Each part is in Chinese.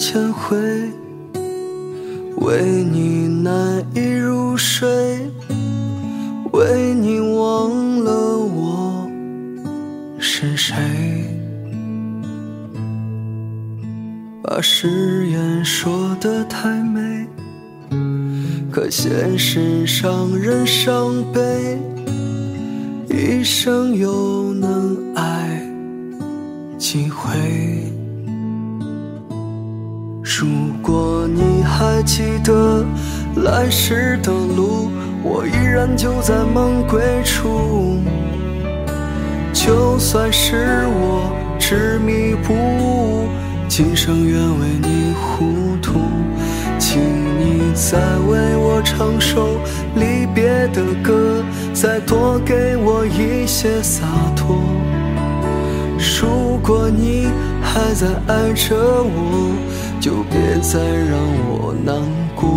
千回，为你难以入睡，为你忘了我是谁。把誓言说得太美，可现实伤人伤悲，一生又能爱几回？如果你还记得来时的路，我依然就在梦归处。就算是我执迷不悟，今生愿为你糊涂。请你再为我唱首离别的歌，再多给我一些洒脱。如果你还在爱着我，就别再让我难过。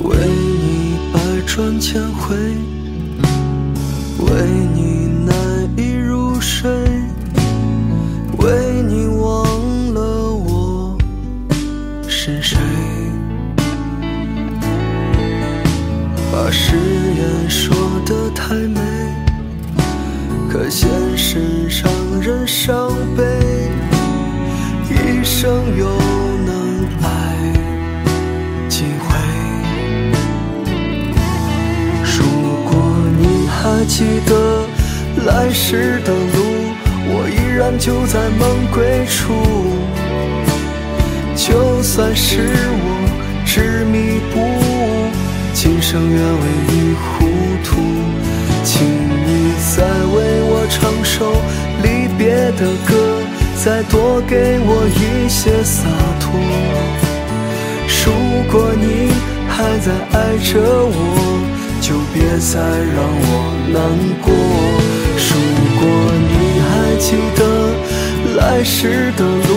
为你百转千回，为你难以入睡，为你忘了我是谁。把誓言说得太美，可现实记得来时的路，我依然就在梦归处。就算是我执迷不悟，今生愿为你糊涂。请你再为我唱首离别的歌，再多给我一些洒脱。如果你还在爱着我，就别再让我难过。如果你还记得来时的路，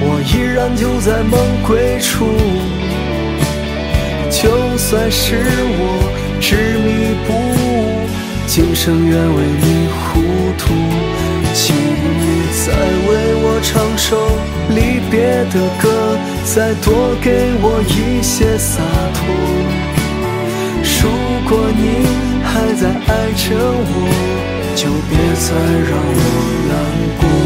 我依然就在梦归处。就算是我执迷不悟，今生愿为你糊涂。请你再为我唱首离别的歌，再多给我一些洒脱。如果你还在爱着我，就别再让我难过。